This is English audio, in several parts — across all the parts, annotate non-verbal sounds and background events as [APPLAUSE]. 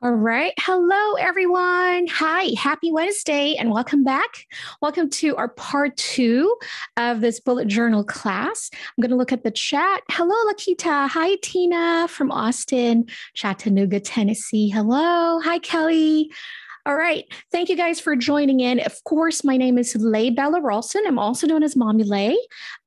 All right. Hello, everyone. Hi. Happy Wednesday and welcome back. Welcome to our part two of this bullet journal class. I'm going to look at the chat. Hello, Lakita. Hi, Tina from Austin, Chattanooga, Tennessee. Hello. Hi, Kelly. All right. Thank you guys for joining in. Of course, my name is Lay Bella Ralston. I'm also known as Mommy Lay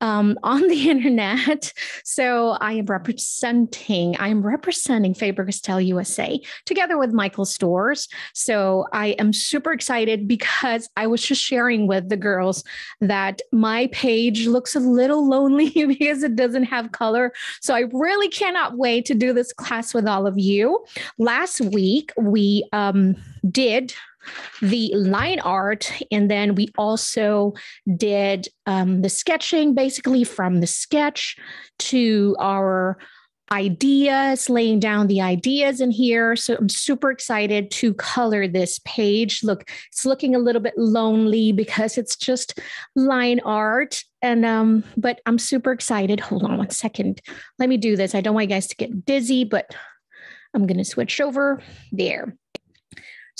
um, [LAUGHS] on the internet. So I am representing, I am representing Faber-Castell USA together with Michael Stores. So I am super excited because I was just sharing with the girls that my page looks a little lonely [LAUGHS] because it doesn't have color. So I really cannot wait to do this class with all of you. Last week, we um, did the line art. And then we also did um, the sketching, basically from the sketch to our ideas, laying down the ideas in here. So I'm super excited to color this page. Look, it's looking a little bit lonely because it's just line art. And um, but I'm super excited. Hold on one second. Let me do this. I don't want you guys to get dizzy, but I'm gonna switch over there.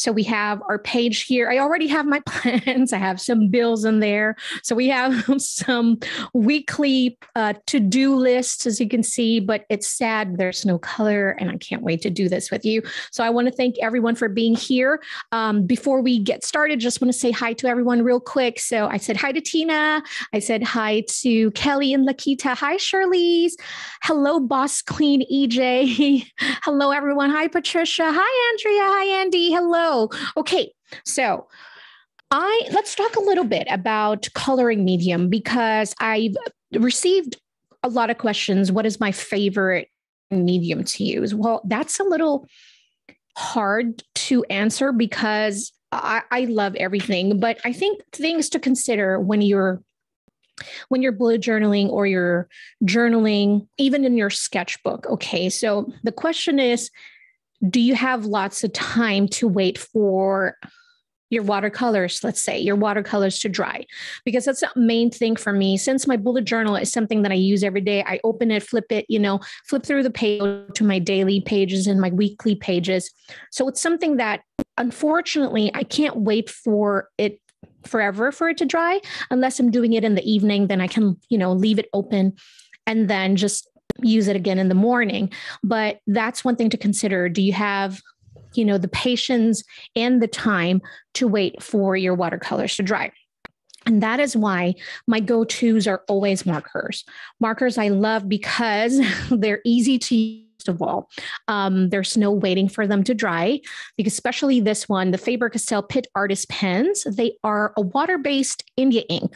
So we have our page here. I already have my [LAUGHS] plans. I have some bills in there. So we have [LAUGHS] some weekly uh, to do lists, as you can see, but it's sad there's no color, and I can't wait to do this with you. So I want to thank everyone for being here. Um, before we get started, just want to say hi to everyone real quick. So I said hi to Tina. I said hi to Kelly and Lakita. Hi, Shirley's. Hello, Boss Queen EJ. [LAUGHS] Hello, everyone. Hi, Patricia. Hi, Andrea. Hi, Andy. Hello. Oh, okay, so I let's talk a little bit about coloring medium because I've received a lot of questions. What is my favorite medium to use? Well, that's a little hard to answer because I, I love everything, but I think things to consider when you're when you're bullet journaling or you're journaling, even in your sketchbook. Okay, so the question is do you have lots of time to wait for your watercolors, let's say your watercolors to dry, because that's the main thing for me. Since my bullet journal is something that I use every day, I open it, flip it, you know, flip through the page to my daily pages and my weekly pages. So it's something that unfortunately I can't wait for it forever for it to dry unless I'm doing it in the evening. Then I can, you know, leave it open and then just use it again in the morning. But that's one thing to consider. Do you have you know the patience and the time to wait for your watercolors to dry and that is why my go tos are always markers. Markers I love because [LAUGHS] they're easy to use. of all. Um, there's no waiting for them to dry, because especially this one, the Faber Castell Pitt Artist Pens, they are a water based India ink.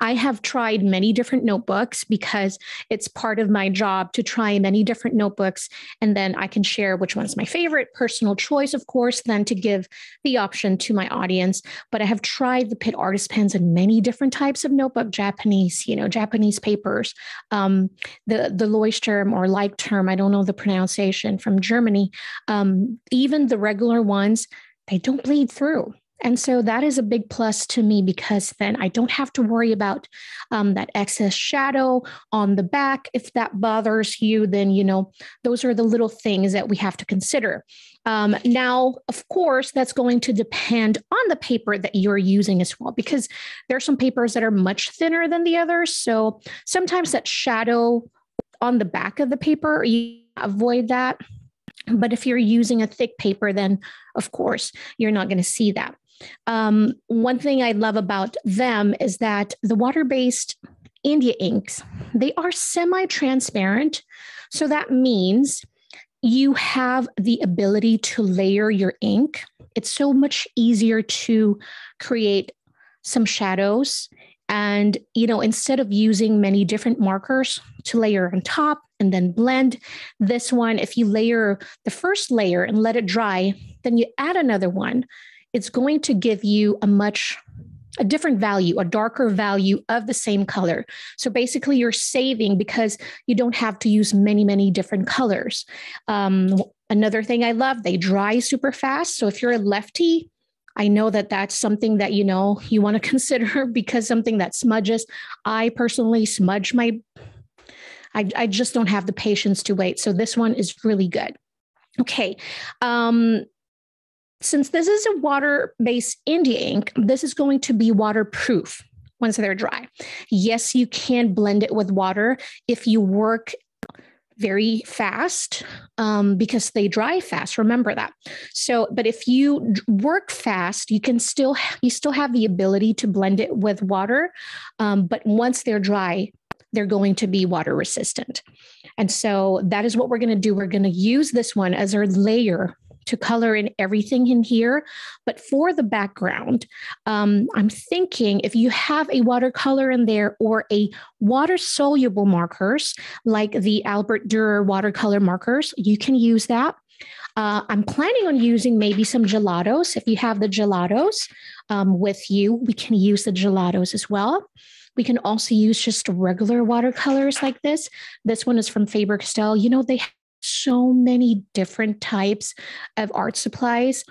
I have tried many different notebooks because it's part of my job to try many different notebooks. And then I can share which one's my favorite, personal choice, of course, then to give the option to my audience. But I have tried the Pitt Artist Pens in many different types of notebook, Japanese, you know, Japanese papers, um, the, the Leuchtturm or like term, I don't know the pronunciation from Germany, um, even the regular ones, they don't bleed through. And so that is a big plus to me because then I don't have to worry about um, that excess shadow on the back. If that bothers you, then, you know, those are the little things that we have to consider. Um, now, of course, that's going to depend on the paper that you're using as well, because there are some papers that are much thinner than the others. So sometimes that shadow on the back of the paper, you avoid that. But if you're using a thick paper, then of course you're not going to see that. Um, one thing I love about them is that the water based India inks, they are semi transparent. So that means you have the ability to layer your ink. It's so much easier to create some shadows. And, you know, instead of using many different markers to layer on top and then blend, this one, if you layer the first layer and let it dry, then you add another one it's going to give you a much a different value, a darker value of the same color. So basically, you're saving because you don't have to use many, many different colors. Um, another thing I love, they dry super fast. So if you're a lefty, I know that that's something that you know you want to [LAUGHS] consider because something that smudges. I personally smudge my. I, I just don't have the patience to wait. So this one is really good. Okay. Um, since this is a water based India ink, this is going to be waterproof once they're dry. Yes, you can blend it with water if you work very fast um, because they dry fast remember that. So but if you work fast you can still you still have the ability to blend it with water um, but once they're dry they're going to be water resistant and so that is what we're going to do. We're going to use this one as our layer to color in everything in here. But for the background, um, I'm thinking if you have a watercolor in there or a water soluble markers like the Albrecht Dürer watercolor markers, you can use that. Uh, I'm planning on using maybe some gelatos. If you have the gelatos um, with you, we can use the gelatos as well. We can also use just regular watercolors like this. This one is from Faber Castell. You know, they so many different types of art supplies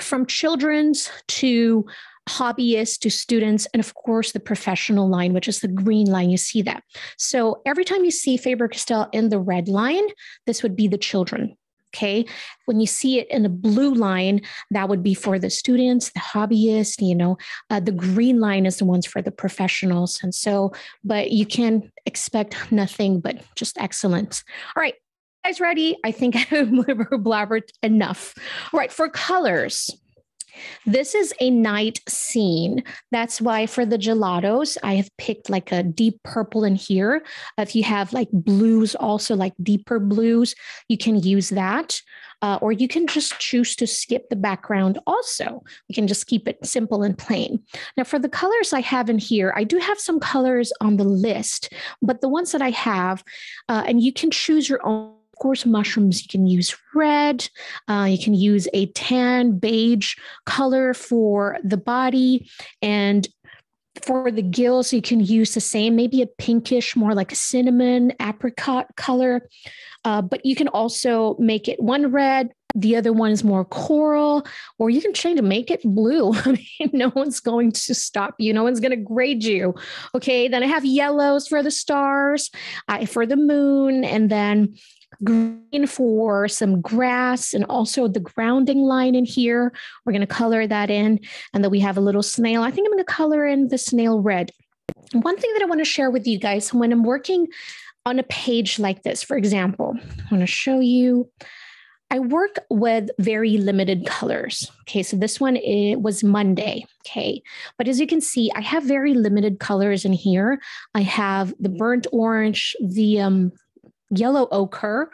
from children's to hobbyists to students, and of course, the professional line, which is the green line. You see that. So every time you see Faber Castell in the red line, this would be the children. Okay. When you see it in the blue line, that would be for the students, the hobbyists, you know, uh, the green line is the ones for the professionals. And so, but you can expect nothing but just excellence. All right guys ready? I think [LAUGHS] I've blabbered enough. All right, for colors. This is a night scene. That's why for the gelatos, I have picked like a deep purple in here. If you have like blues, also like deeper blues, you can use that. Uh, or you can just choose to skip the background also. You can just keep it simple and plain. Now, for the colors I have in here, I do have some colors on the list, but the ones that I have, uh, and you can choose your own of course, mushrooms, you can use red, uh, you can use a tan beige color for the body. And for the gills, you can use the same, maybe a pinkish, more like a cinnamon apricot color. Uh, but you can also make it one red, the other one is more coral, or you can change to make it blue. [LAUGHS] I mean, no one's going to stop you. No one's going to grade you. Okay. Then I have yellows for the stars, for the moon, and then green for some grass and also the grounding line in here. We're going to color that in. And then we have a little snail. I think I'm going to color in the snail red. One thing that I want to share with you guys when I'm working on a page like this, for example, I want to show you. I work with very limited colors. Okay, so this one it was Monday. Okay, but as you can see, I have very limited colors in here. I have the burnt orange, the um, yellow ochre,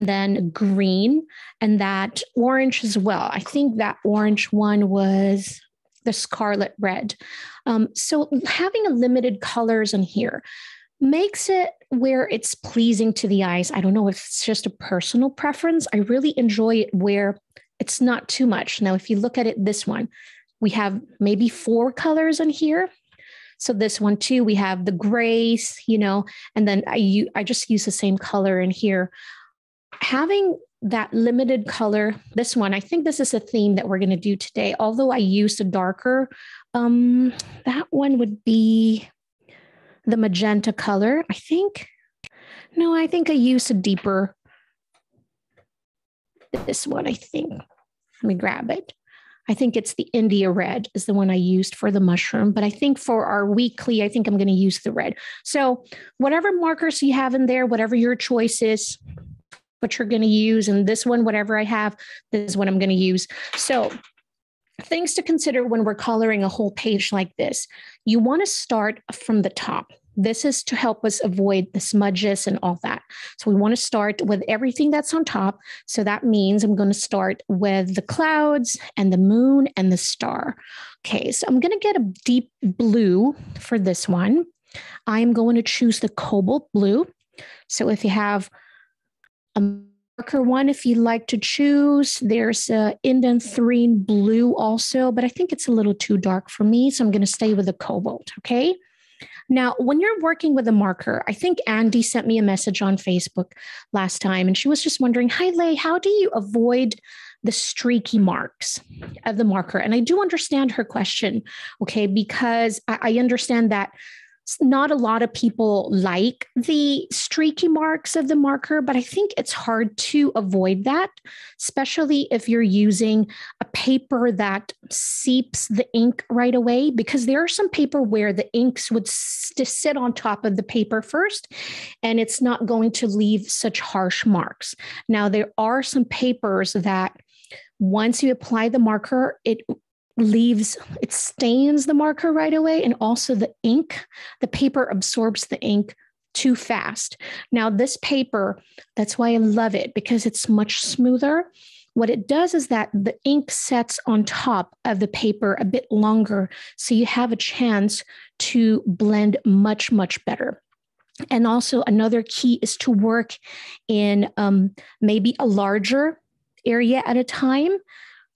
then green, and that orange as well. I think that orange one was the scarlet red. Um, so having a limited colors in here makes it where it's pleasing to the eyes. I don't know if it's just a personal preference. I really enjoy it where it's not too much. Now, if you look at it, this one, we have maybe four colors in here. So this one too, we have the grays, you know, and then I I just use the same color in here. Having that limited color, this one, I think this is a theme that we're going to do today. Although I used a darker, um, that one would be the magenta color. I think. No, I think I used a deeper. This one, I think. Let me grab it. I think it's the India red is the one I used for the mushroom, but I think for our weekly, I think I'm going to use the red. So whatever markers you have in there, whatever your choice is, what you're going to use, and this one, whatever I have, this is what I'm going to use. So things to consider when we're coloring a whole page like this. You want to start from the top. This is to help us avoid the smudges and all that. So we want to start with everything that's on top. So that means I'm going to start with the clouds and the moon and the star. Okay, so I'm going to get a deep blue for this one. I'm going to choose the cobalt blue. So if you have a darker one, if you'd like to choose, there's a indanthrene blue also, but I think it's a little too dark for me. So I'm going to stay with the cobalt. Okay. Now, when you're working with a marker, I think Andy sent me a message on Facebook last time, and she was just wondering, Hi, Lay, how do you avoid the streaky marks of the marker? And I do understand her question, okay, because I, I understand that not a lot of people like the streaky marks of the marker, but I think it's hard to avoid that, especially if you're using a paper that seeps the ink right away, because there are some paper where the inks would st- sit on top of the paper first, and it's not going to leave such harsh marks. Now, there are some papers that once you apply the marker, it leaves it stains the marker right away and also the ink the paper absorbs the ink too fast. Now this paper that's why i love it because it's much smoother. What it does is that the ink sets on top of the paper a bit longer so you have a chance to blend much much better. And also another key is to work in um, maybe a larger area at a time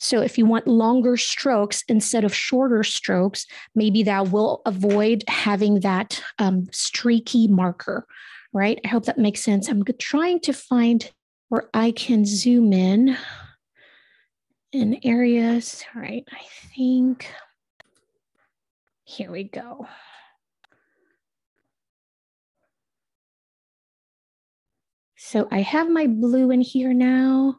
so if you want longer strokes instead of shorter strokes, maybe that will avoid having that um, streaky marker, right? I hope that makes sense. I'm trying to find where I can zoom in in areas. All right, I think here we go. So I have my blue in here now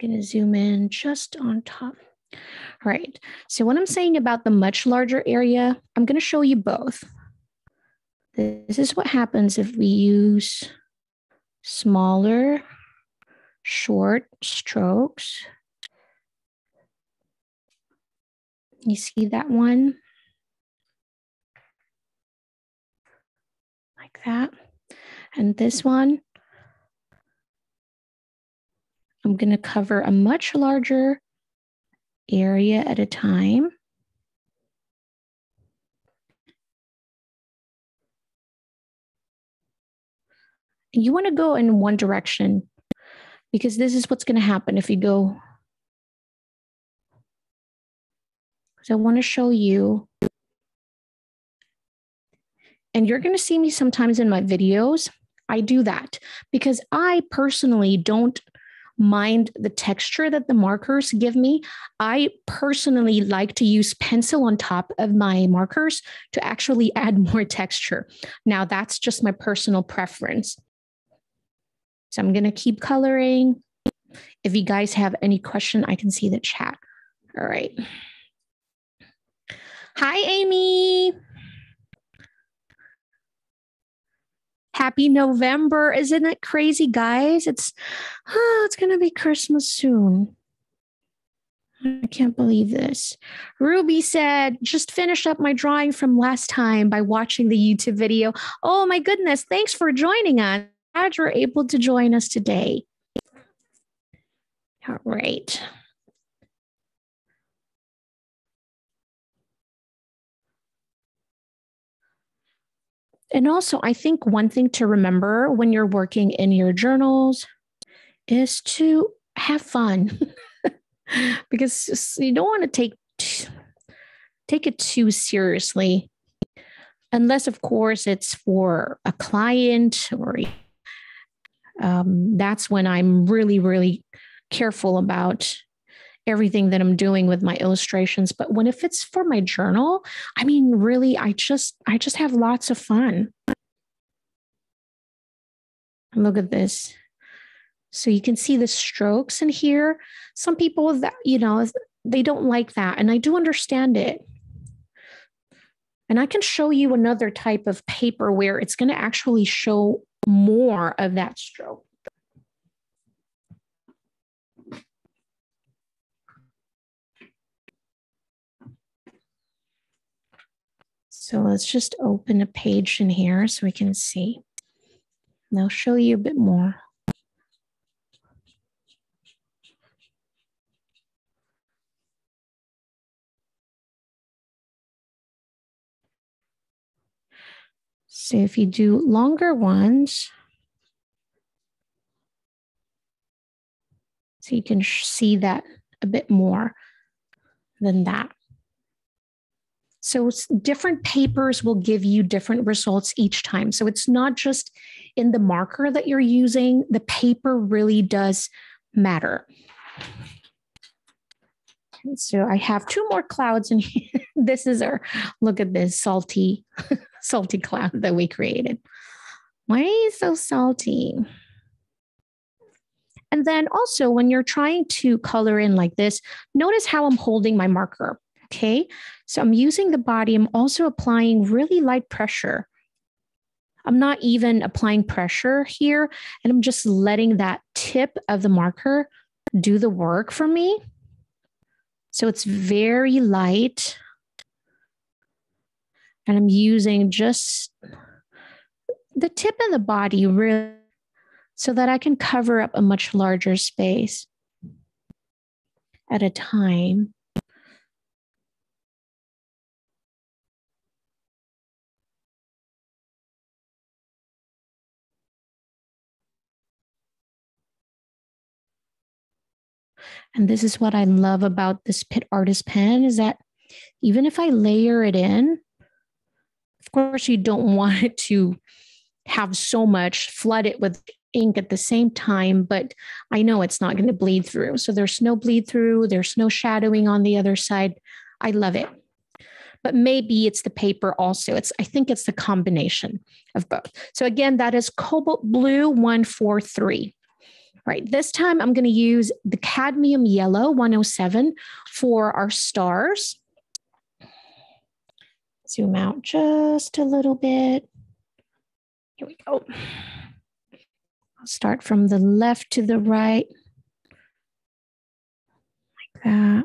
going to zoom in just on top. All right. So what I'm saying about the much larger area, I'm going to show you both. This is what happens if we use smaller, short strokes. You see that one? Like that. And this one, I'm going to cover a much larger area at a time. You want to go in one direction because this is what's going to happen if you go. So I want to show you. And you're going to see me sometimes in my videos. I do that because I personally don't mind the texture that the markers give me. I personally like to use pencil on top of my markers to actually [LAUGHS] add more texture. Now, that's just my personal preference. So I'm going to keep coloring. If you guys have any question, I can see the chat. All right. Hi, Amy. Happy November. Isn't it crazy, guys? It's oh, it's gonna be Christmas soon. I can't believe this. Ruby said, just finished up my drawing from last time by watching the YouTube video. Oh my goodness, thanks for joining us. Glad you're able to join us today. All right. And also, I think one thing to remember when you're working in your journals is to have fun. [LAUGHS] Because you don't want to take take it too seriously. Unless of course it's for a client or um, that's when i'm really really careful about everything that I'm doing with my illustrations. But when if it's for my journal, I mean, really, I just I just have lots of fun. Look at this. So you can see the strokes in here. Some people that, you know, they don't like that. And I do understand it. And I can show you another type of paper where it's going to actually show more of that stroke. So let's just open a page in here so we can see. And I'll show you a bit more. So if you do longer ones, so you can see that a bit more than that. So different papers will give you different results each time. So it's not just in the marker that you're using, the paper really does matter. so I have two more clouds in here. [LAUGHS] this is our look at this salty, [LAUGHS] salty cloud that we created. Why are you so salty? And then also when you're trying to color in like this, notice how I'm holding my marker. Okay. So I'm using the body. I'm also applying really light pressure. I'm not even applying pressure here, and I'm just letting that tip of the marker do the work for me. So it's very light. And I'm using just the tip of the body really so that I can cover up a much larger space at a time. And this is what I love about this Pitt Artist pen is that even if I layer it in, of course, you don't [LAUGHS] want it to have so much, flood it with ink at the same time, but I know it's not going to bleed through. So there's no bleed through, there's no shadowing on the other side. I love it. But maybe it's the paper also. It's I think it's the combination of both. So again, that is Cobalt Blue 143. Right, this time I'm going to use the cadmium yellow 107 for our stars. Zoom out just a little bit. Here we go. I'll start from the left to the right, like that.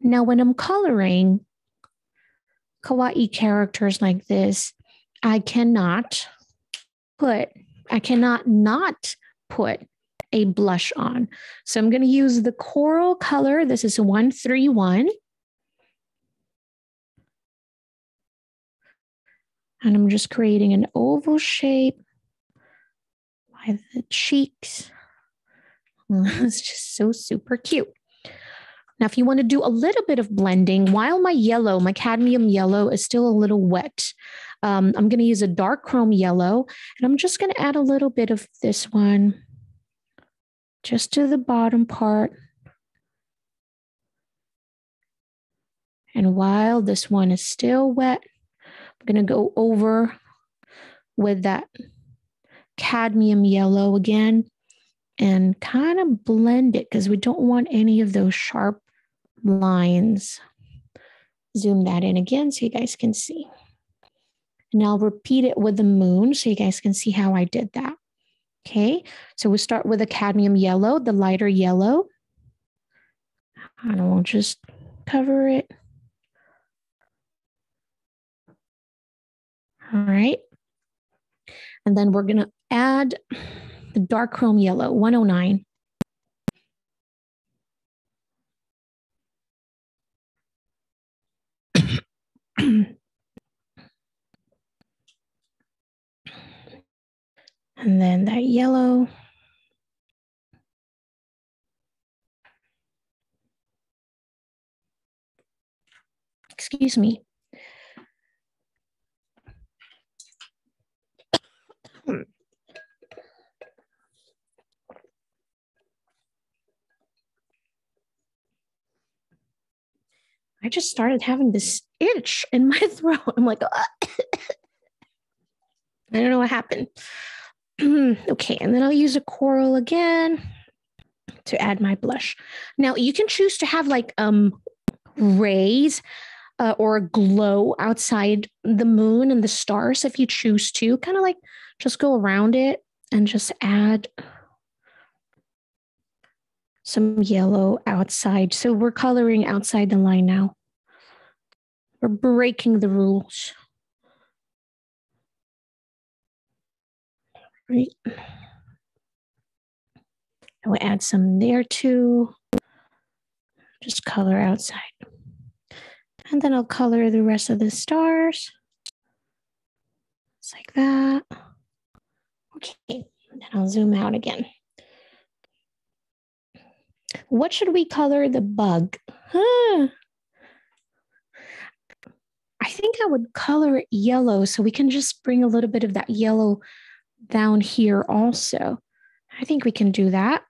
Now, when I'm coloring kawaii characters like this, I cannot put, I cannot not put a blush on. So I'm going to use the coral color. This is 131. And I'm just creating an oval shape by the cheeks. [LAUGHS] It's just so super cute. Now, if you want to do a little bit of blending, while my yellow, my cadmium yellow is still a little wet, um, I'm going to use a dark chrome yellow and I'm just going to add a little bit of this one just to the bottom part. And while this one is still wet, I'm going to go over with that cadmium yellow again and kind of blend it because we don't want any of those sharp lines. Zoom that in again so you guys can see. And I'll repeat it with the moon so you guys can see how I did that. Okay, so we start with a cadmium yellow, the lighter yellow. And we'll just cover it. All right. And then we're going to add the dark chrome yellow, 109. [CLEARS THROAT] and then that yellow. Excuse me. Just started having this itch in my [LAUGHS] throat. I'm like, I don't know what happened. [CLEARS THROAT] okay, and then I'll use a coral again to add my blush. Now you can choose to have like um rays uh, or a glow outside the moon and the stars if you choose to. Kind of like just go around it and just add some yellow outside. So we're coloring outside the line now. We're breaking the rules. Right. I will add some there too. Just color outside. And then I'll color the rest of the stars. Just like that. Okay, then I'll zoom out again. What should we color the bug? Huh. I think I would color it yellow so we can just bring a little bit of that yellow down here also. I think we can do that.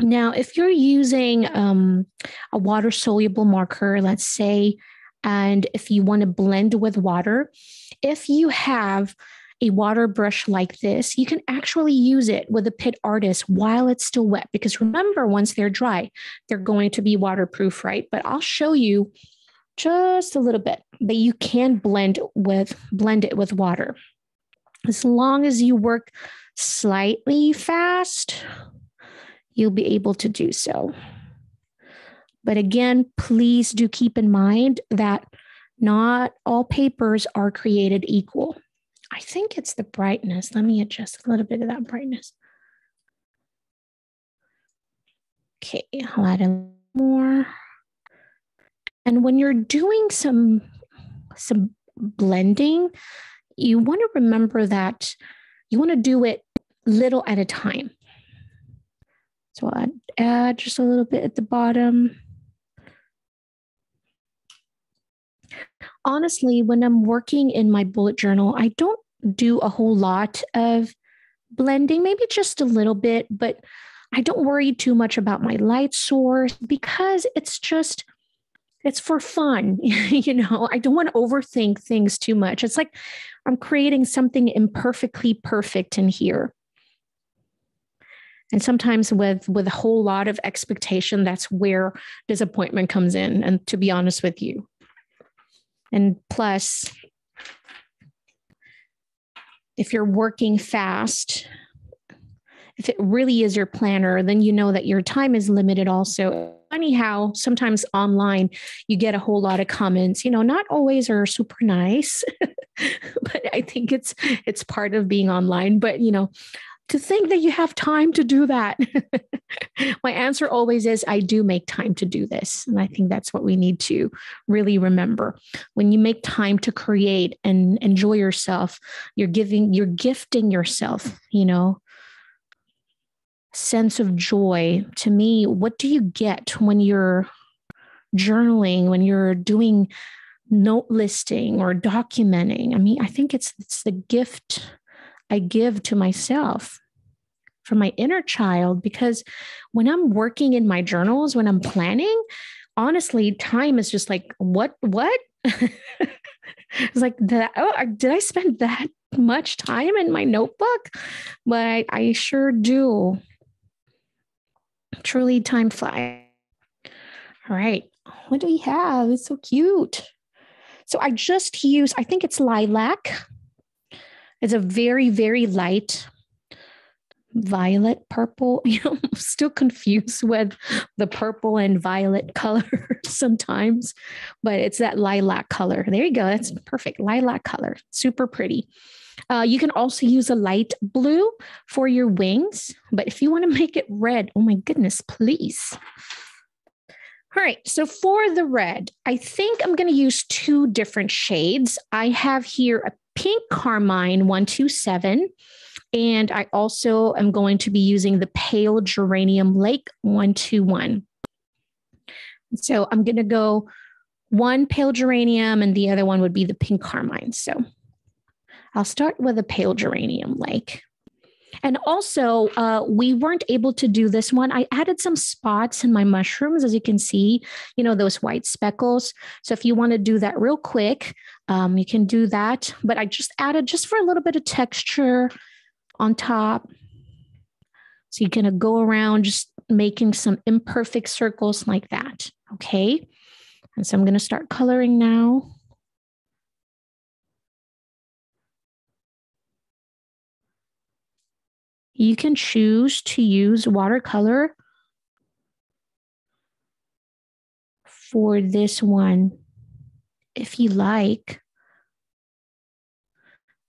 Now, if you're using um, a water soluble marker, let's say, and if you want to blend with water, if you have a water brush like this, you can actually use it with a Pitt Artist while it's still wet. Because remember, once they're dry, they're going to be waterproof, right? But I'll show you just a little bit, but you can blend with blend it with water. As long as you work slightly fast, you'll be able to do so. But again, please do keep in mind that not all papers are created equal. I think it's the brightness. Let me adjust a little bit of that brightness. Okay, I'll add a more. And when you're doing some some blending, you want to remember that you want to do it little at a time. So I'll add, add just a little bit at the bottom. Honestly, when I'm working in my bullet journal, I don't do a whole lot of blending, maybe just a little bit, but I don't worry too much about my light source because it's just it's for fun. [LAUGHS] you know, I don't want to overthink things too much. It's like I'm creating something imperfectly perfect in here and sometimes with with a whole lot of expectation that's where disappointment comes in and to be honest with you and plus if you're working fast if it really is your planner then you know that your time is limited also. Anyhow sometimes online you get a whole lot of comments. You know not always are super nice [LAUGHS] but i think it's it's part of being online. But you know to think that you have time to do that. [LAUGHS] My answer always is I do make time to do this. And I think that's what we need to really remember. When you make time to create and enjoy yourself, you're giving, you're gifting yourself, you know, sense of joy. To me, what do you get when you're journaling, when you're doing note listing or documenting? I mean, I think it's it's the gift I give to myself from my inner child because when I'm working in my journals, when I'm planning, honestly, time is just like, what, what? [LAUGHS] it's like that. Oh, did I spend that much time in my notebook? But I, sure do. Truly, time flies. All right. What do we have? It's so cute. So I just use, I think it's lilac. It's a very, very light violet purple. [LAUGHS] You know, I'm still confused with the purple and violet [LAUGHS] color sometimes, but it's that lilac color. There you go. That's perfect. Lilac color. Super pretty. Uh, you can also use a light blue for your wings, but if you want to make it red, oh my goodness, please. All right, so for the red, I think I'm going to use two different shades. I have here a pink carmine 127 and I also am going to be using the Pale Geranium Lake 121. So I'm going to go one pale geranium and the other one would be the pink carmine. So I'll start with a pale geranium lake. And also, uh, we weren't able to do this one. I added some spots in my mushrooms, as you can see, you know, those white speckles. So if you want to do that real quick, um, you can do that. But I just added just for a little bit of texture on top. So you're going to go around just making some imperfect circles like that. Okay. And so I'm going to start coloring now. You can choose to use watercolor for this one if you like.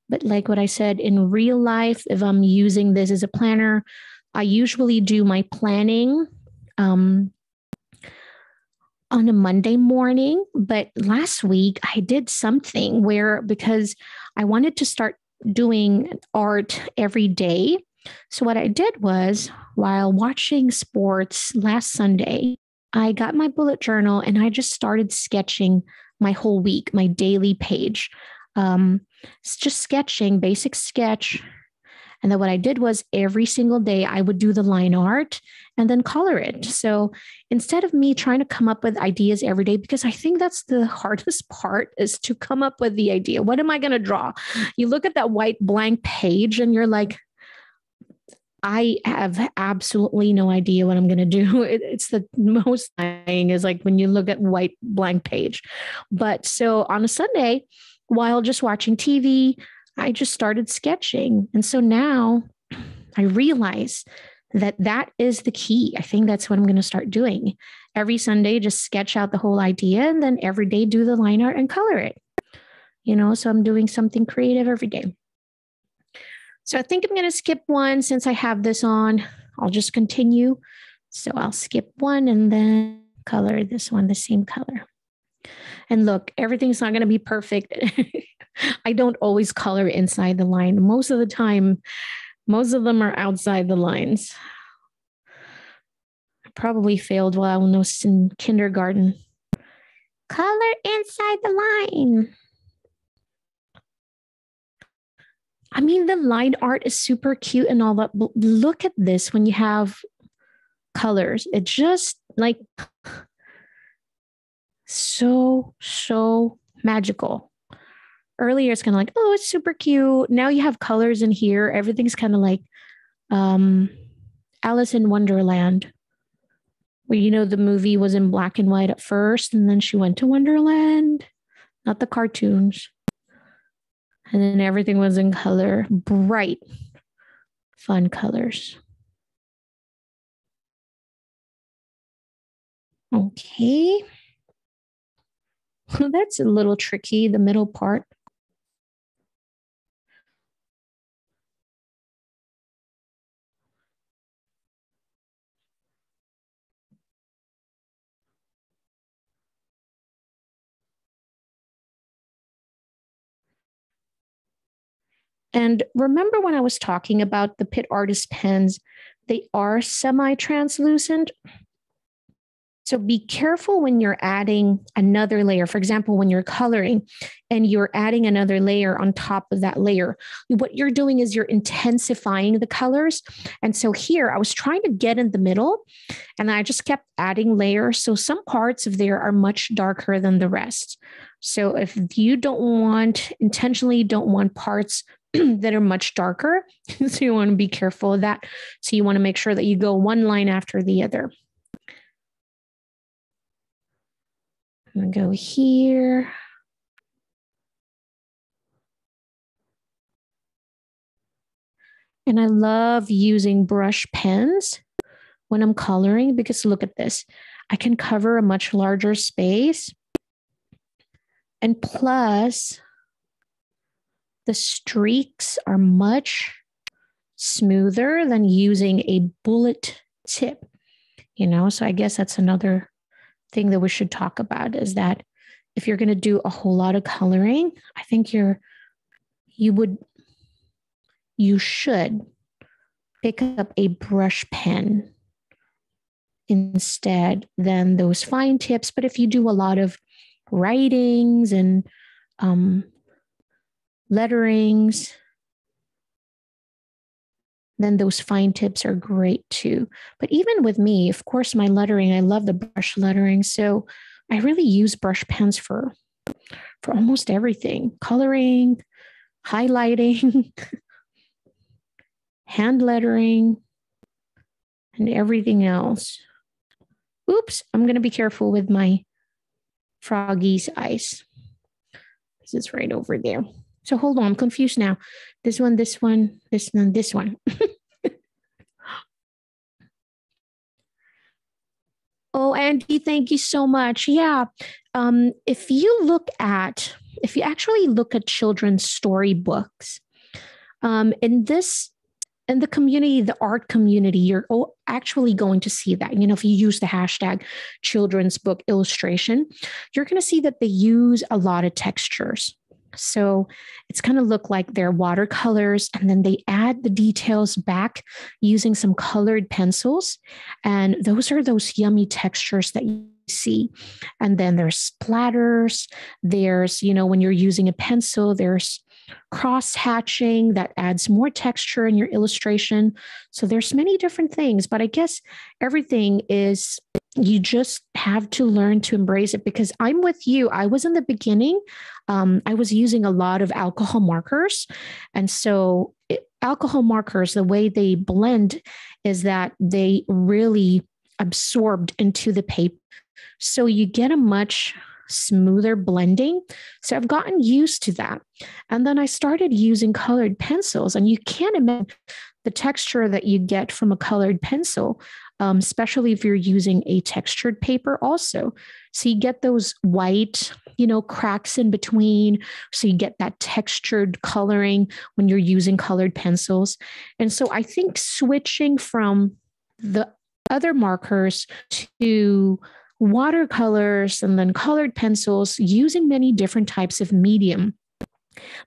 But like what I said, in real life, if I'm using this as a planner, I usually do my planning um, on a Monday morning, but last week I did something where because I wanted to start doing art every day. So, what I did was while watching sports last Sunday, I got my bullet journal and I just started sketching my whole week, my daily page. Um, just sketching, basic sketch. And then what I did was every single day I would do the line art and then color it. So instead of me trying to come up with ideas every day, because I think that's the [LAUGHS] hardest part is to come up with the idea. What am I going to draw? You look at that white blank page and you're like, I have absolutely no idea what I'm going to do. [LAUGHS] It, it's the most thing is like when you look at white blank page. But so on a Sunday, while just watching TV, I just started sketching. And so now I realize that that is the key. I think that's what I'm going to start doing. Every Sunday, just sketch out the whole idea and then every day do the line art and color it. You know, so I'm doing something creative every day. So I think I'm going to skip one since I have this on. I'll just continue. So I'll skip one and then color this one the same color. And look, everything's not going to be perfect. [LAUGHS] I don't always color inside the line. Most of the time, most of them are outside the lines. I probably failed while I was in kindergarten. Color inside the line. I mean, the line art is super cute and all that. But look at this when you have colors. It just like so, so magical. Earlier, it's kind of like, oh, it's super cute. Now you have colors in here. Everything's kind of like um, Alice in Wonderland, where you know the movie was in black and white at first, and then she went to Wonderland, not the cartoons. And then everything was in color, bright, fun colors. Okay. Well, [LAUGHS] That's a little tricky, the middle part. And remember when I was talking about the Pitt Artist pens, they are semi translucent. So be careful when you're adding another layer. For example, when you're coloring and you're adding another layer on top of that layer, what you're doing is you're intensifying the colors. And so here I was trying to get in the middle and I just kept adding layers. So some parts of there are much darker than the rest. So if you don't want, intentionally don't want parts [CLEARS THROAT] that are much darker. [LAUGHS] so you want to be careful of that. So you want to make sure that you go one line after the other. I'm going to go here. And I love using brush pens when I'm coloring because look at this. I can cover a much larger space. And plus, the streaks are much smoother than using a bullet tip, you know? So I guess that's another thing that we should talk about is that if you're going to do a whole lot of coloring, I think you're, you would, you should pick up a brush pen instead than those fine tips. But if you do a lot of writings and um, letterings, then those fine tips are great too. But even with me, of course, my lettering, I love the brush lettering. So I really use brush pens for for almost everything coloring, highlighting, [LAUGHS] hand lettering, and everything else. Oops, I'm going to be careful with my froggy's eyes. This is right over there. So hold on, I'm confused now. This one, this one, this one, this one. [LAUGHS] oh, Andy, thank you so much. Yeah. Um, if you look at, if you actually look at children's storybooks, um, in this in the community, the art community, you're actually going to see that. You know, if you use the hashtag children's book illustration, you're going to see that they use a lot of textures. So it's going to look like they're watercolors, and then they add the details back using some colored pencils. And those are those yummy textures that you see. And then there's splatters. There's, you know, when you're using a pencil, there's cross hatching that adds more texture in your illustration. So there's many different things, but I guess everything is you just have to learn to embrace it because I'm with you. I was in the beginning, um, I was using a lot of alcohol markers. And so, it, alcohol markers, the way they blend is that they really absorbed into the paper. So you get a much smoother blending. So I've gotten used to that. And then I started using colored pencils, and you can't imagine the texture that you get from a colored pencil, um, especially if you're using a textured paper, also. So you get those white, you know, cracks in between. So you get that textured coloring when you're using colored pencils. And so I think switching from the other markers to watercolors and then colored pencils using many different types of medium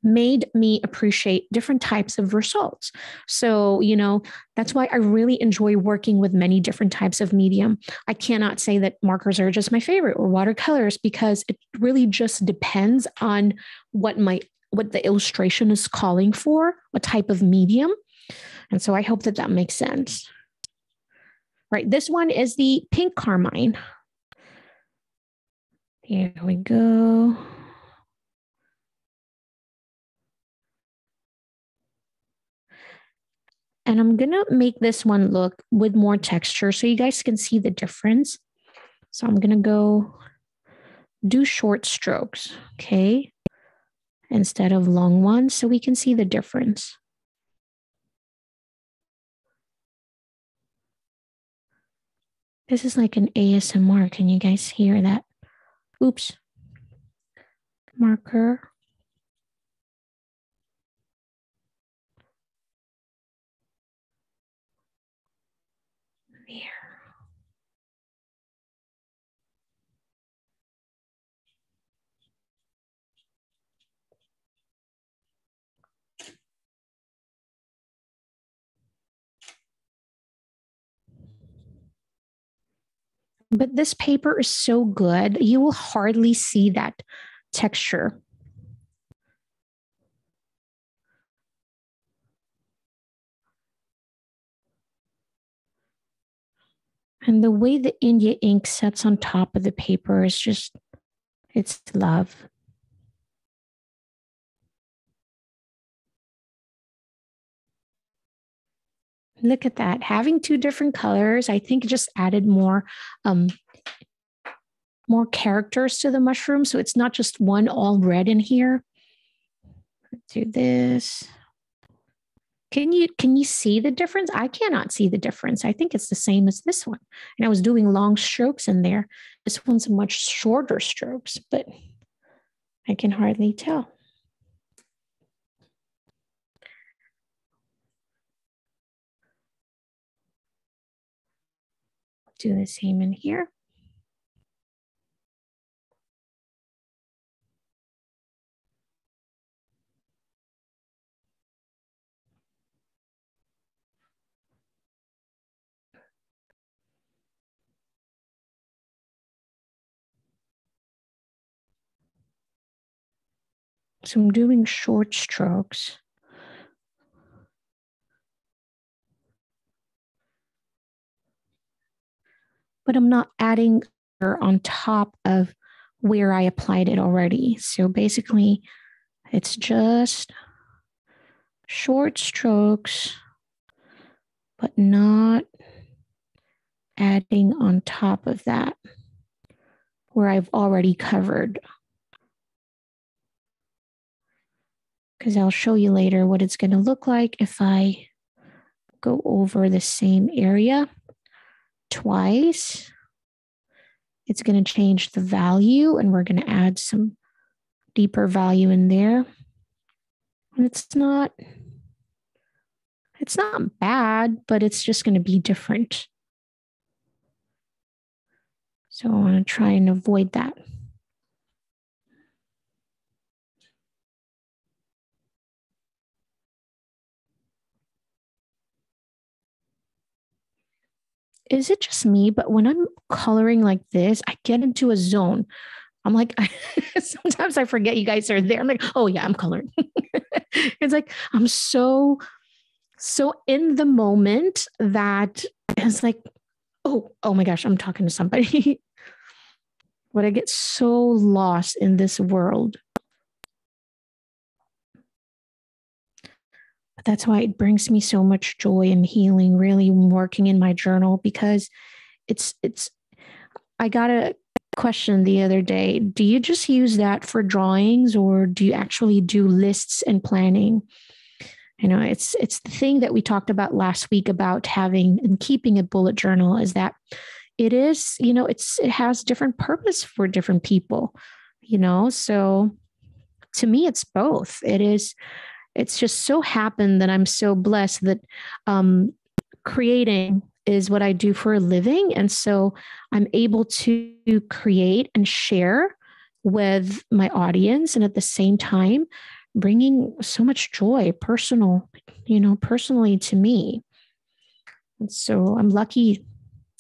made me appreciate different types of results. So, you know, that's why I really enjoy working with many different types of medium. I cannot say that markers are just my favorite or watercolors because it really just depends on what my what the illustration is calling for, what type of medium. And so I hope that that makes sense. Right, this one is the pink carmine. Here we go. And I'm going to make this one look with more texture so you guys can see the difference. So I'm going to go do short strokes, okay, instead of long ones so we can see the difference. This is like an ASMR. Can you guys hear that? Oops. Marker. But this paper is so good, you will hardly see that texture. And the way the India ink sets on top of the paper is just, it's love. Look at that. Having two different colors, I think just added more um, more characters to the mushroom. So it's not just one all red in here. Do this. Can you can you see the difference? I cannot see the difference. I think it's the same as this one. And I was doing long strokes in there. This one's much shorter strokes, but I can hardly tell. Do the same in here. So I'm doing short strokes. But I'm not adding on top of where I applied it already. So basically, it's just short strokes, but not adding on top of that where I've already covered. Because I'll show you later what it's going to look like if I go over the same area twice, it's going to change the value and we're going to add some deeper value in there. And it's not It's not bad, but it's just going to be different. So I want to try and avoid that. Is it just me? But when I'm coloring like this, I get into a zone. I'm like, I, [LAUGHS] sometimes I forget you guys are there. I'm like, oh yeah, I'm coloring. [LAUGHS] it's like I'm so, so in the moment that it's like, oh, oh my gosh, I'm talking to somebody. [LAUGHS] but I get so lost in this world. That's why it brings me so much joy and healing, really working in my journal because it's it's I got a question the other day. Do you just use that for drawings or do you actually do lists and planning? You know, it's it's the thing that we talked about last week about having and keeping a bullet journal is that it is, you know, it's it has different purpose for different people, you know. So to me, it's both. It is, it's just so happened that I'm so blessed that um creating is what I do for a living. And so I'm able to create and share with my audience and at the same time bringing so much joy personal you know personally to me and so i'm lucky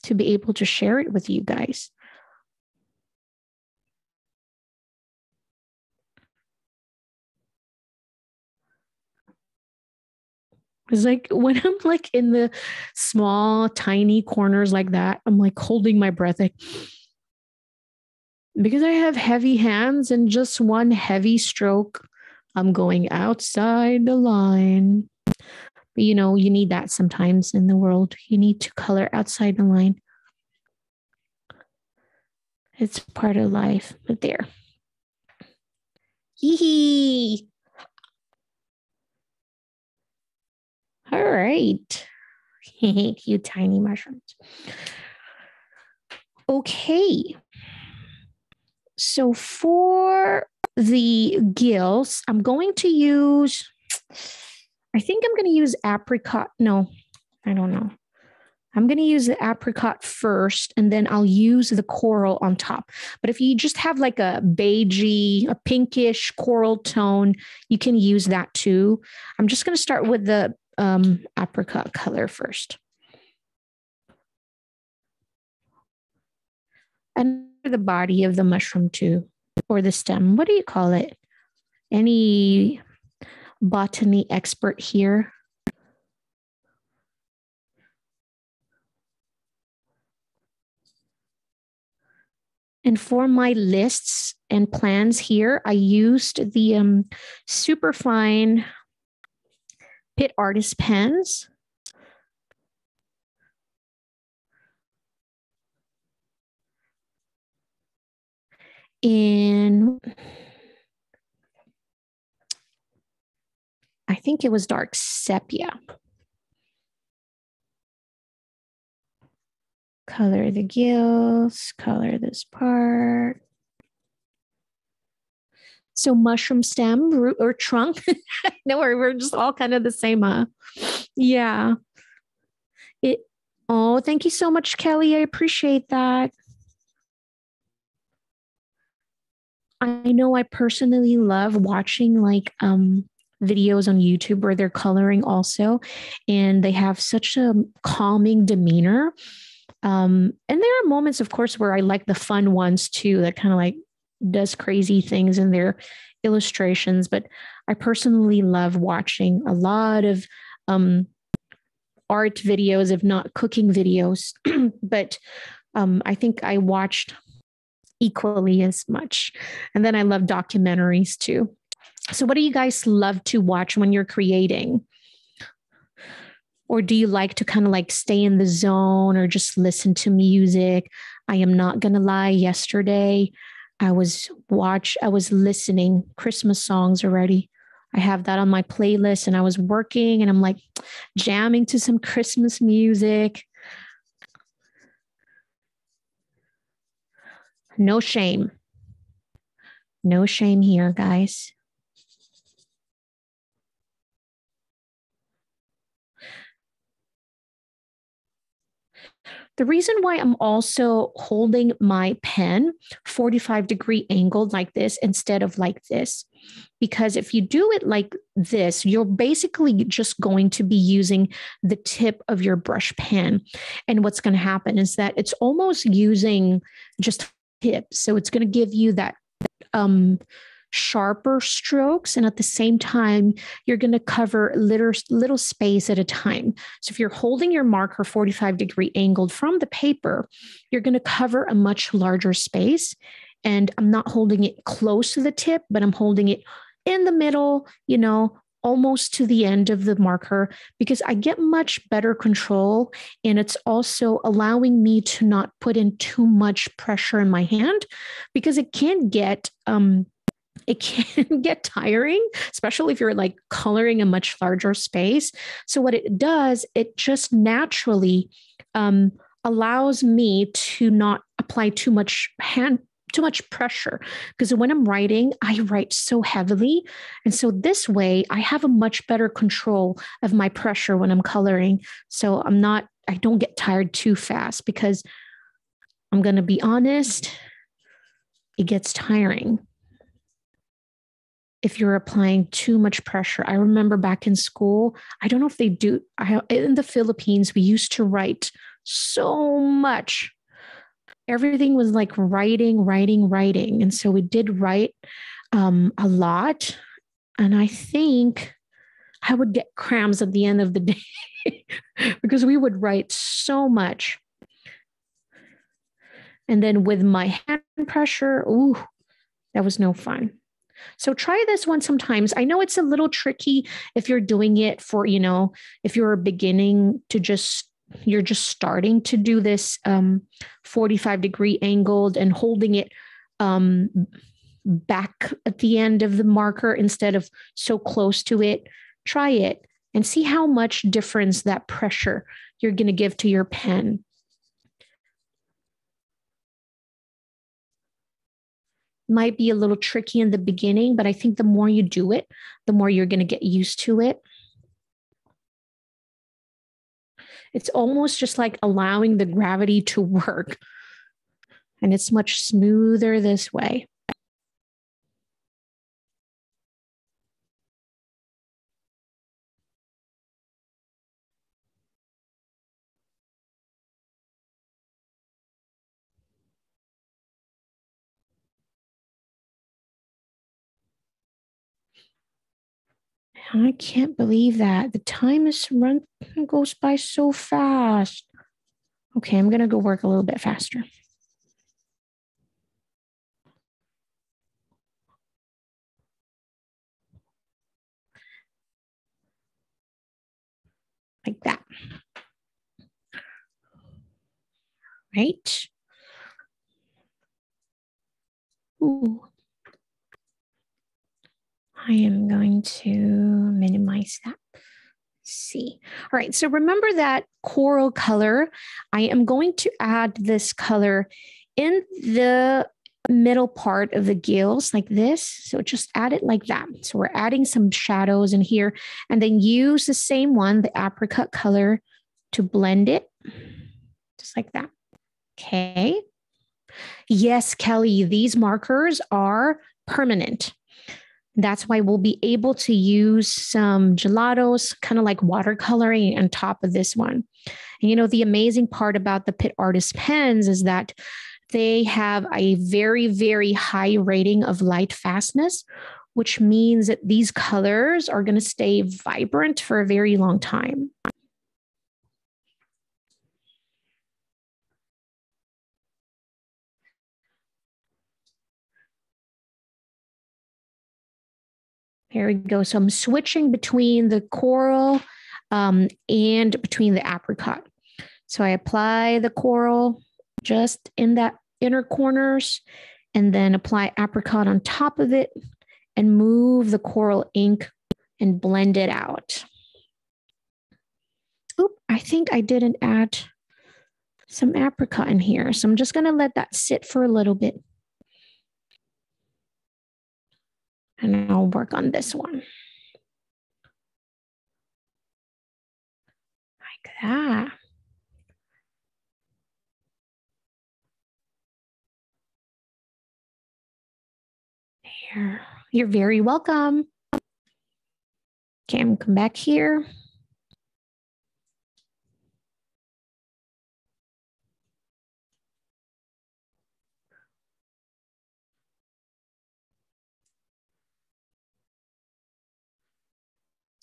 to be able to share it with you guys. It's like [LAUGHS] when I'm like in the small, tiny corners like that, I'm like holding my breath. Like, because I have heavy hands and just one heavy stroke, I'm going outside the line. But you know, you need that sometimes in the world. You need to color outside the line. It's part of life, but there. Hee hee. All right. [LAUGHS] you tiny mushrooms. Okay. So for the gills, I'm going to use I think I'm going to use apricot. No, I don't know. I'm going to use the apricot first and then I'll use the coral on top. But if you just have like a beigey, a pinkish coral tone, you can use that too. I'm just going to start with the um, apricot color first. And the body of the mushroom too, or the stem. What do you call it? Any botany expert here. And for my lists and plans here, I used the um, Superfine Pitt Artist pens. In I think it was dark sepia. Color the gills, color this part. So mushroom stem, root or trunk. [LAUGHS] no, we're, we're just all kind of the same, huh? Yeah. It oh, thank you so much, Kelly. I appreciate that. I know I personally love watching like um videos on YouTube where they're coloring also, and they have such a calming demeanor. Um, and there are moments, of course, where I like the fun ones too, that kind of like does crazy things in their illustrations. But I personally love watching a lot of um, art videos, if not cooking videos. [CLEARS THROAT] but um, I think I watched equally as much. And then I love documentaries too. So, what do you guys love to watch when you're creating? Or do you like to kind of like stay in the zone or just listen to music? I am not going to lie. Yesterday, I was watch I was listening Christmas songs already. I have that on my playlist and I was working and I'm like jamming to some Christmas music. No shame. No shame here, guys. The reason why I'm also holding my pen 45 degree angled like this instead of like this, because if you do it like this, you're basically just going to be using the tip of your brush pen. And what's going to happen is that it's almost using just tip. So it's going to give you that um, sharper strokes. And at the same time, you're going to cover little, little space at a time. So if you're holding your marker 45 degree angled from the paper, you're going to cover a much larger space. And I'm not holding it close to the tip, but I'm holding it in the middle, you know, almost to the end of the marker because I get much better control. And it's also allowing me to not put in too much pressure in my hand because it can get, um, it can [LAUGHS] get tiring, especially if you're like coloring a much larger space. So, what it does, it just naturally um, allows me to not apply too much hand too much pressure because when I'm writing, I write so heavily. And so this way, I have a much better control of my pressure when I'm coloring. So I'm not, I don't get tired too fast because I'm going to be honest, it gets tiring if you're applying too much pressure. I remember back in school, I don't know if they do, I, in the Philippines, we used to write so much everything was like writing, writing, writing. And so we did write um, a lot. And I think I would get cramps at the end of the [LAUGHS] day because we would write so much. And then with my hand pressure, ooh, that was no fun. So try this one sometimes. I know it's a little tricky if you're doing it for, you know, if you're beginning to just you're just starting to do this um, 45 degree angled and holding it um, back at the end of the marker instead of so close to it, try it and see how much difference that pressure you're going to give to your pen. Might be a little tricky in the beginning, but I think the more you do it, the more you're going to get used to it. It's almost just like allowing the gravity to work. And it's much smoother this way. I can't believe that. The time is run goes by so fast. Okay, I'm gonna go work a little bit faster. Like that. Right? Ooh. I am going to minimize that. See. All right. So remember that coral color. I am going to add this color in the middle part of the gills like this. So just add it like that. So we're adding some shadows in here and then use the same one, the apricot color to blend it just like that. Okay. Yes, Kelly, these markers are permanent. That's why we'll be able to use some gelatos, kind of like watercoloring on top of this one. And you know, the amazing part about the Pitt Artist pens is that they have a very, very high rating of light fastness, which means that these colors are going to stay vibrant for a very long time. Here we go. So I'm switching between the coral um, and between the apricot. So I apply the coral just in that inner corners and then apply apricot on top of it and move the coral ink and blend it out. Oop, I think I didn't add some apricot in here. So I'm just going to let that sit for a little bit. And I'll work on this one. Like that. There. You're very welcome. Okay, I'm come back here.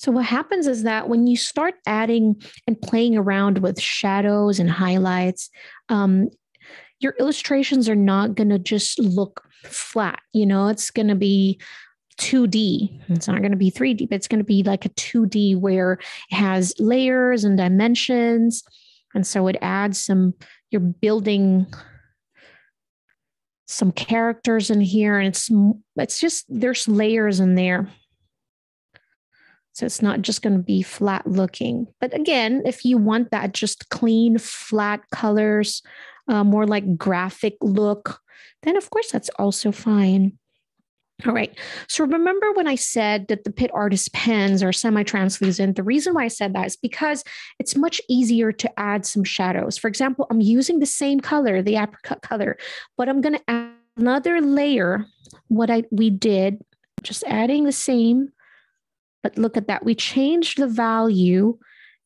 So, what happens is that when you start adding and playing around with shadows and highlights, um, your illustrations are not going to just look flat. You know, it's going to be 2D. It's not going to be 3D, but it's going to be like a 2D where it has layers and dimensions. And so it adds some, you're building some characters in here and it's it's just there's layers in there so it's not just going to be flat looking. But again, if you want that just clean, flat colors, uh, more like graphic look, then of course that's also fine. All right. So remember when I said that the Pitt Artist pens are semi-translucent? The reason why I said that is because it's much easier to add some shadows. For example, I'm using the same color, the apricot color, but I'm going to add another layer. What I we did, just adding the same but look at that. We changed the value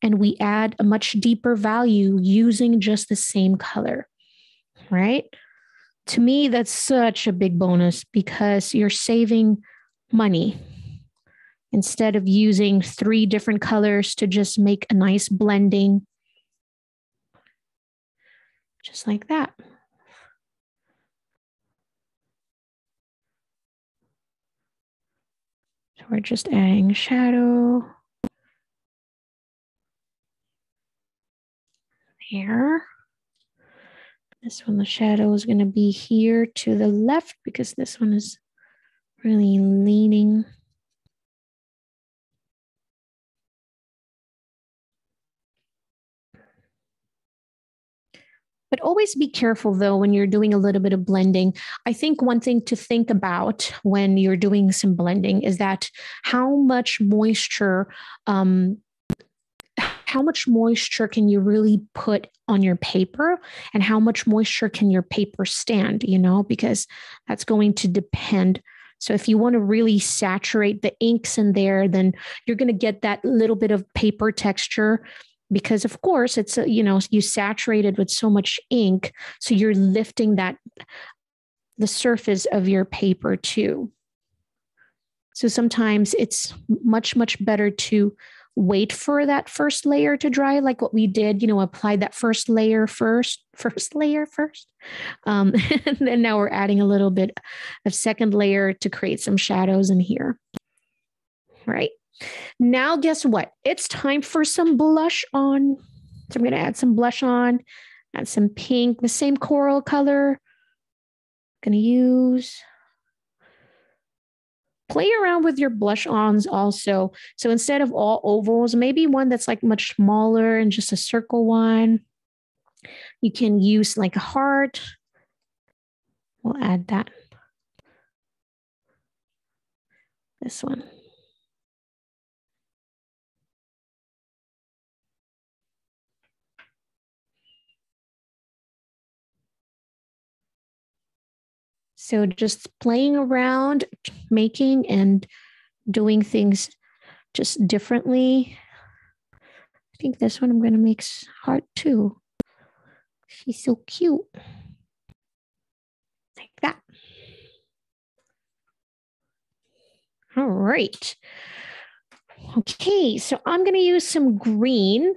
and we add a much deeper value using just the same color, right? To me, that's such a big bonus because you're saving money. Instead of using three different colors to just make a nice blending, just like that. We're just adding shadow there. This one, the shadow is going to be here to the left because this one is really leaning But always be careful though when you're doing a little bit of blending. I think one thing to think about when you're doing some blending is that how much moisture um, how much moisture can you really put on your paper and how much moisture can your paper stand you know because that's going to depend so if you want to really saturate the inks in there then you're going to get that little bit of paper texture because of course it's a, you know you saturated with so much ink so you're lifting that the surface of your paper too. So sometimes it's much much better to wait for that first layer to dry like what we did you know apply that first layer first [LAUGHS] first layer first. Um, [LAUGHS] and then now we're adding a little bit of second layer to create some shadows in here. Right now, guess what? It's time for some blush on. So I'm going to add some blush on, add some pink, the same coral color. Going to use. Play around with your blush ons also. So instead of all ovals, maybe one that's like much smaller and just a circle one. You can use like a heart. We'll add that. This one. So just playing around, making and doing things just differently. I think this one I'm going to make heart too. She's so cute. Like that. All right. Okay, so I'm going to use some green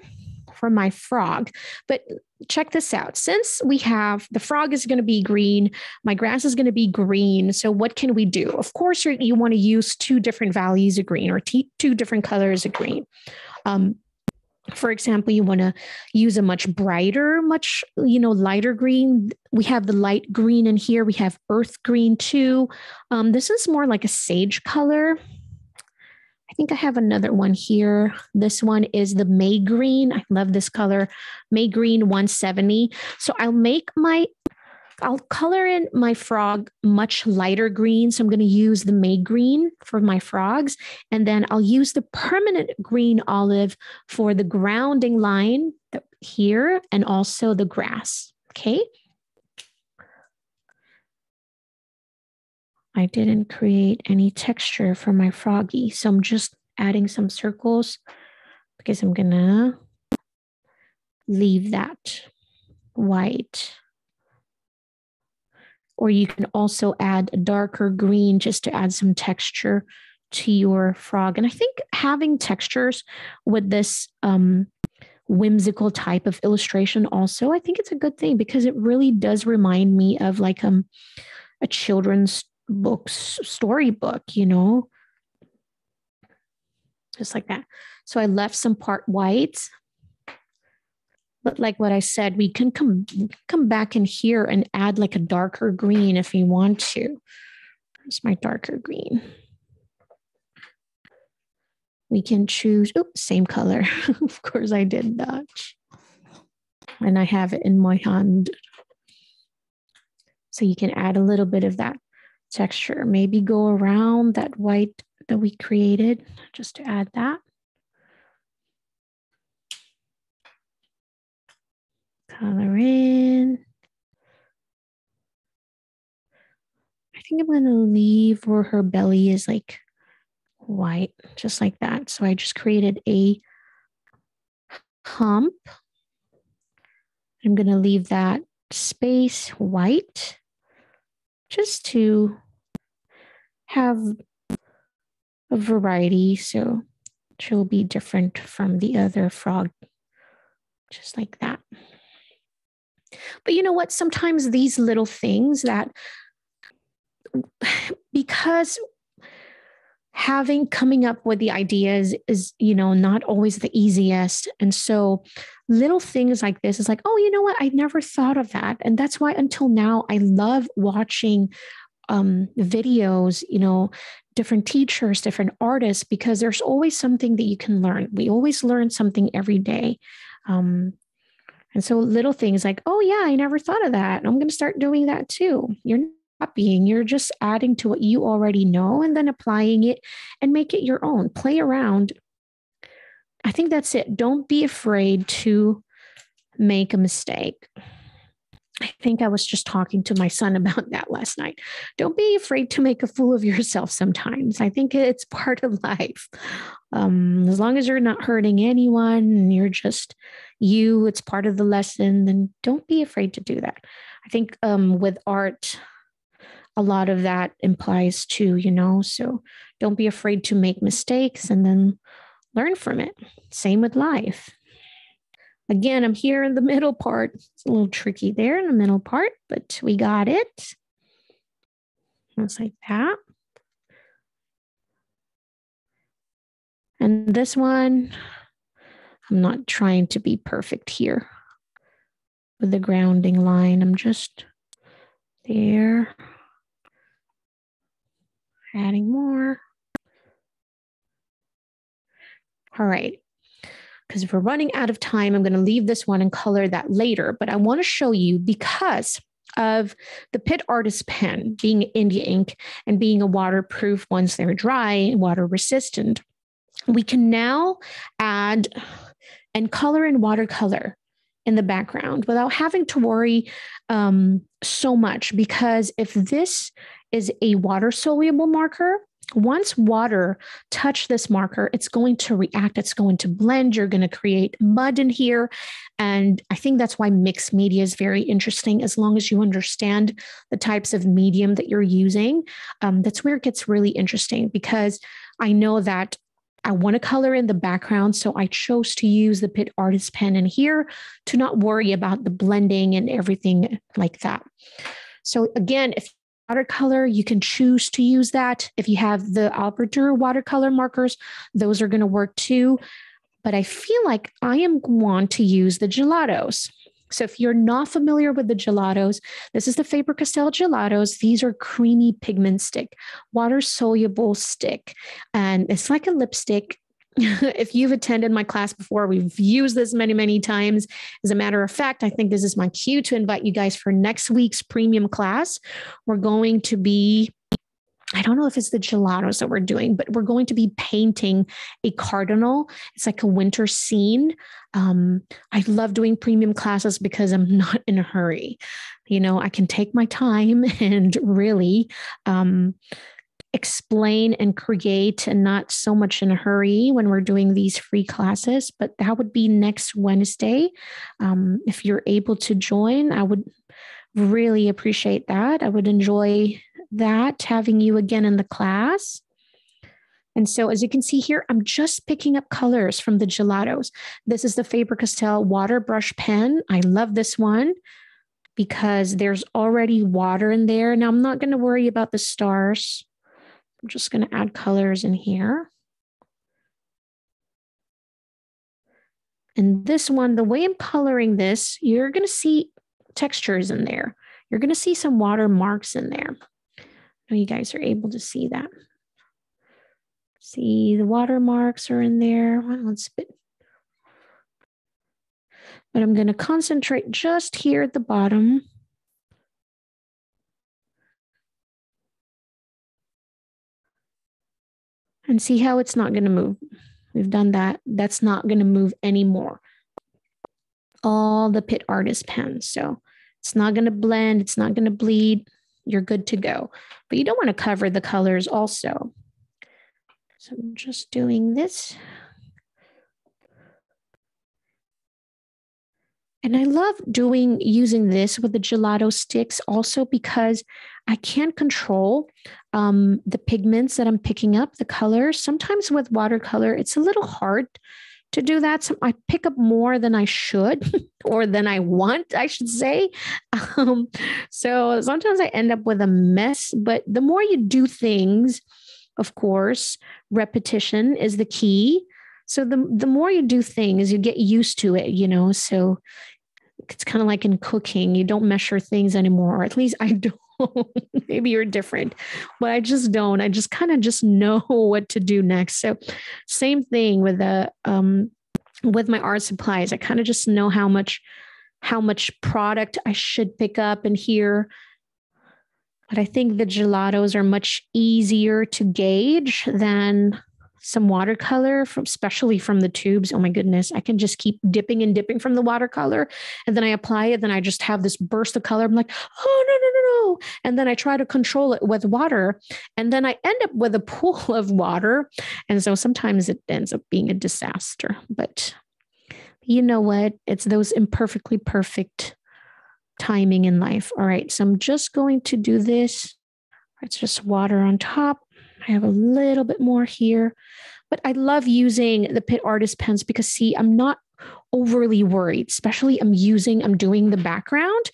for my frog. But check this out. Since we have the frog is going to be green, my grass is going to be green. So what can we do? Of course, you want to use two different values of green or two different colors of green. Um, for example, you want to use a much brighter, much, you know, lighter green. We have the light green in here. We have earth green too. Um, this is more like a sage color. I think I have another one here. This one is the May Green. I love this color, May Green 170. So I'll make my, I'll color in my frog much lighter green. So I'm going to use the May Green for my frogs. And then I'll use the permanent green olive for the grounding line here and also the grass. Okay. I didn't create any texture for my froggy. So I'm just adding some circles because I'm gonna leave that white. Or you can also add a darker green just to add some texture to your frog. And I think having textures with this um, whimsical type of illustration also, I think it's a good thing because it really does remind me of like um, a children's books storybook, you know, just like that. So I left some part white. But like what I said, we can come come back in here and add like a darker green if you want to. Here's my darker green. We can choose, oh, same color. [LAUGHS] of course I did that. And I have it in my hand. So you can add a little bit of that texture. Maybe go around that white that we created just to add that. Color in. I think I'm going to leave where her belly is like white, just like that. So I just created a hump. I'm going to leave that space white just to have a variety. So she'll be different from the other frog, just like that. But you know what? Sometimes these little things that, [SIGHS] because having coming up with the ideas is you know not always the easiest and so little things like this is like oh you know what? I never thought of that. And that's why until now i love watching um, videos you know different teachers different artists because there's always something that you can learn. We always learn something every day. Um, and so little things like oh yeah i never thought of that. I'm going to start doing that too. You're copying, you're just adding to what you already know and then applying it and make it your own. Play around. I think that's it. Don't be afraid to make a mistake. I think I was just talking to my son [LAUGHS] about that last night. Don't be afraid to make a fool of yourself sometimes. I think it's part of life. Um, as long as you're not hurting anyone and you're just you, it's part of the lesson, then don't be afraid to do that. I think um, with art, a lot of that implies too, you know. So don't be afraid to make mistakes and then learn from it. Same with life. Again, I'm here in the middle part. It's a little tricky there in the middle part, but we got it. Just like that. And this one, I'm not trying to be perfect here with the grounding line. I'm just there adding more. All right. Because if we're running out of time, I'm going to leave this one and color that later. But I want to show you because of the Pitt Artist Pen being India ink and being a waterproof once they're dry and water resistant, we can now add and color in watercolor in the background without having to worry um, so much. Because if this is a water soluble marker. Once water touch this marker, it's going to react, it's going to blend, you're going to create mud in here. And I think that's why mixed media is very interesting. As long as you understand the types of medium that you're using, um, that's where it gets really interesting because I know that I want to color in the background. So I chose to use the Pitt Artist Pen in here to not worry about the blending and everything like that. So again, if watercolor, you can choose to use that. If you have the Albrecht Dürer watercolor markers, those are going to work too. But I feel like I am want to use the gelatos. So if you're not familiar with the gelatos, this is the Faber-Castell gelatos. These are creamy pigment stick, water soluble stick. And it's like a lipstick [LAUGHS] if you've attended my class before, we've used this many, many times. As a matter of fact, I think this is my cue to invite you guys for next week's premium class. We're going to be I don't know if it's the gelatos that we're doing, but we're going to be painting a cardinal. It's like a winter scene. Um, I love doing premium classes because I'm [LAUGHS] not in a hurry you know, I can take my time [LAUGHS] and really um, explain and create and not so much in a hurry when we're doing these free classes. But that would be next Wednesday. Um, if you're able to join, I would really appreciate that. I would enjoy that having you again in the class. And so, as you can see here, I'm just picking up colors from the gelatos. This is the Faber Castell water brush pen. I love this one because there's already water in there. Now, I'm not going to worry about the stars. I'm just going to add colors in here. And this one, the way I'm coloring this, you're going to see textures in there. You're going to see some water marks in there. I know you guys are able to see that. See the watermarks are in there. Let's spit. But I'm going to concentrate just here at the bottom. And see how it's not going to move. We've done that. That's not going to move anymore. All the Pitt Artist pens. So it's not going to blend. It's not going to bleed. You're good to go. But you don't want to cover the colors also. So I'm just doing this. And I love doing using this with the gelato sticks also because I can't control um, the pigments that I'm picking up, the colors. Sometimes with watercolor, it's a little hard to do that. So I pick up more than I should [LAUGHS] or than I want, I should say. [LAUGHS] Um, so sometimes I end up with a mess, but the more you do things, of course, repetition is the key. So the the more you do things, you get used to it, you know. So it's kind of like in cooking, you don't measure things anymore, or at least I [LAUGHS] don't. Maybe you're different, but I just don't. I just kind of just know [LAUGHS] what to do next. So same thing with the um with my art supplies. I kind of just know how much how much product I should pick up and here but I think the gelatos are much easier to gauge than some watercolor from especially from the tubes. Oh my goodness, I can just keep dipping and dipping from the watercolor and then I apply it then I just have this burst of color. I'm like, "Oh no, no, no, no." And then I try to control it with water and then I end up with a pool [LAUGHS] of water. And so sometimes it ends up being a disaster. But you know what? It's those imperfectly perfect timing in life. All right, so I'm just going to do this. It's just water on top. I have a little bit more here, but I love using the Pitt Artist pens because see, I'm not overly worried, especially I'm using, I'm doing the background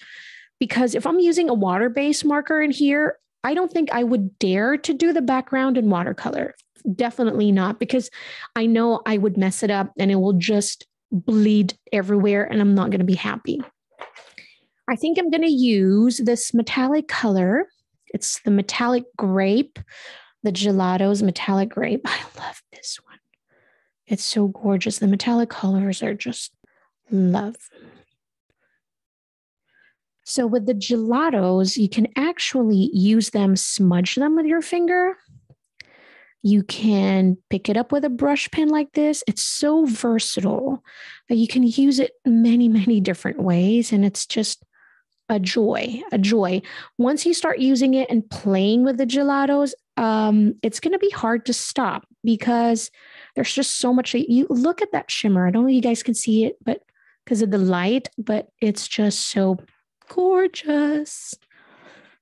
because if I'm using a water-based marker in here, I don't think I would dare to do the background in watercolor. Definitely not, because I know I would mess it up and it will just bleed everywhere and I'm not going to be happy. I think I'm going to use this metallic color. It's the metallic grape, the gelato's metallic grape. [LAUGHS] I love this one. It's so gorgeous. The metallic colors are just love. So with the gelatos, you can actually use them, smudge them with your finger. You can pick it up with a brush pen like this. It's so versatile that you can use it many, many different ways. And it's just a joy, a joy. Once you start using it and playing with the gelatos, um, it's going to be hard to stop because there's just so much. You look at that shimmer. I don't know if you guys can see it, but because of the light, but it's just so gorgeous.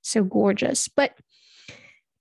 So gorgeous. But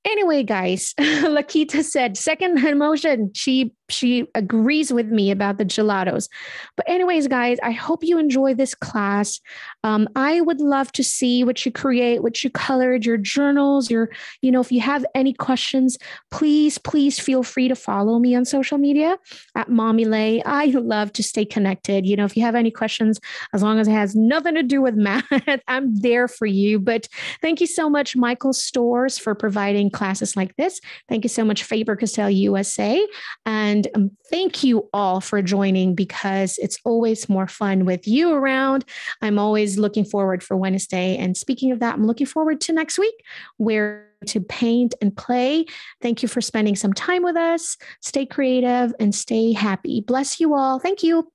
anyway, guys, [LAUGHS] Lakita said second emotion. She she agrees with me about the gelatos. But, anyways, guys, I hope you enjoy this class. Um, I would love to see what you create, what you colored, your journals, your, you know, if you have any questions, please, please feel free to follow me on social media at Mommy Lay. I love to stay connected. You know, if you have any questions, as long as it has nothing to do with [LAUGHS] math, I'm there for you. But thank you so much, Michaels Stores, for providing classes like this. Thank you so much, Faber Castell USA. And um, thank you all for joining because it's always more fun with you around. I'm always looking forward for Wednesday. And speaking of that, I'm looking forward to next week where to paint and play. Thank you for spending some time with us. Stay creative and stay happy. Bless you all. Thank you.